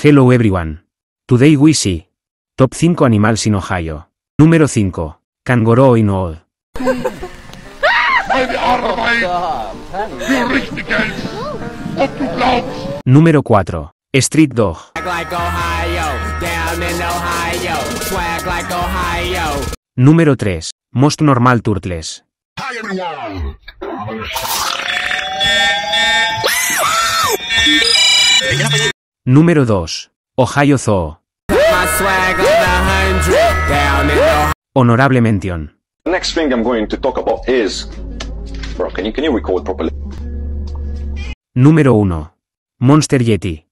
Hello everyone. Today we see. Top 5 animals in Ohio. Número 5. Kangaroo in glaubst, Número 4. Street Dog. Down in Ohio. Swag. Número 3. Most Normal Turtles. hi everyone. Número 2. Ohio Zoo. My swag on the hundred, down in Ohio. Honorable mention. The next thing I'm going to talk about is. Bro, can you can you record properly? Número 1. Monster Yeti.